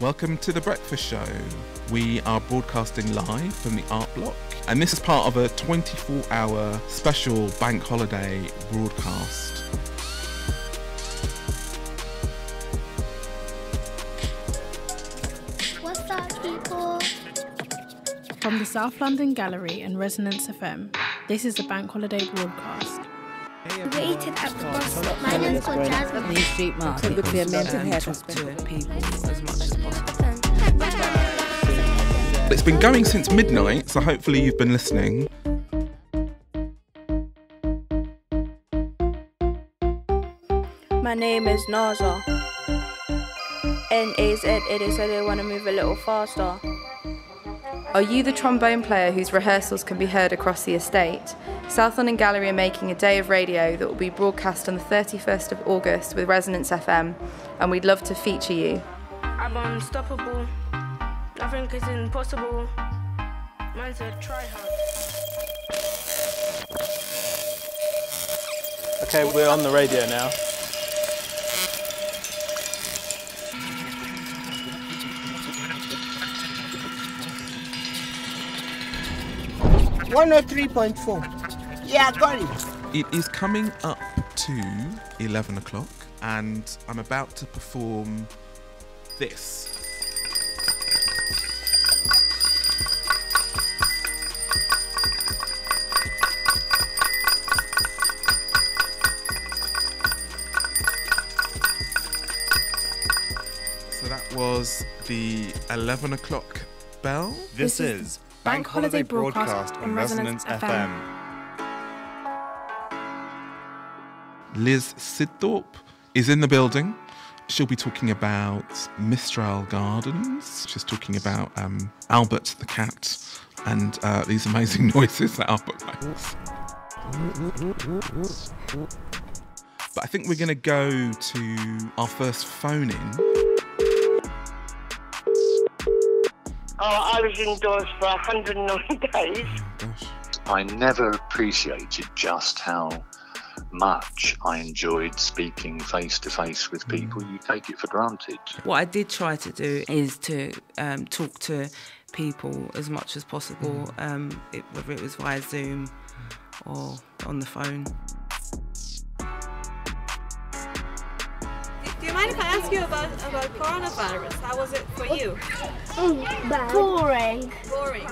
Welcome to The Breakfast Show. We are broadcasting live from the Art Block, and this is part of a 24 hour special bank holiday broadcast. What's up, people? From the South London Gallery and Resonance FM, this is the Bank Holiday broadcast. Waited at the bus stop. My name's called Jasmine. New Street Market. Would be a mental and health talk to people as much as possible. It's been going since midnight, so hopefully you've been listening. My name is Naza. N A Z A they say they want to move a little faster. Are you the trombone player whose rehearsals can be heard across the estate? South London Gallery are making a day of radio that will be broadcast on the 31st of August with Resonance FM, and we'd love to feature you. I'm unstoppable. Nothing is impossible. Man said try hard. Okay, we're on the radio now. One oh three point four. Yeah, I got it. It is coming up to 11 o'clock, and I'm about to perform this. So that was the 11 o'clock bell. This is Bank Holiday Broadcast on Resonance FM. Liz Sidthorpe is in the building. She'll be talking about Mistral Gardens. She's talking about um, Albert the cat and uh, these amazing noises that Albert makes. But I think we're going to go to our first phone in. Oh, I was indoors for 109 days. I never appreciated just how much I enjoyed speaking face to face with people. You take it for granted. What I did try to do is to um, talk to people as much as possible, um, it, whether it was via Zoom or on the phone. You mind if I ask you about, about coronavirus? How was it for you? Oh, Boring. Boring.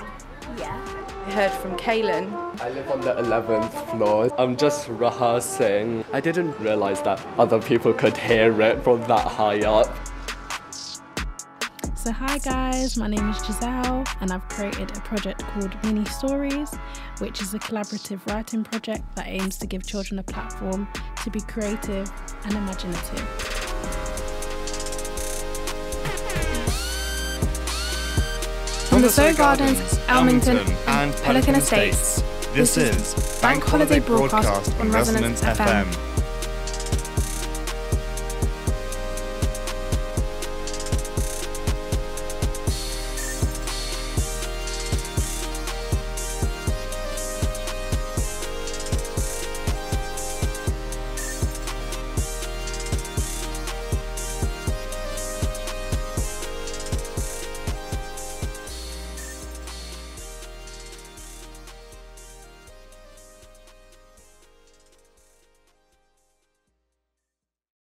Yeah. I heard from Kaylin. I live on the 11th floor. I'm just rehearsing. I didn't realize that other people could hear it from that high up. So, hi guys, my name is Giselle, and I've created a project called Mini Stories, which is a collaborative writing project that aims to give children a platform to be creative and imaginative. From the Sceaux Gardens, Elmington, and Pelican Estates, This is Bank Holiday Broadcast on Resonance FM.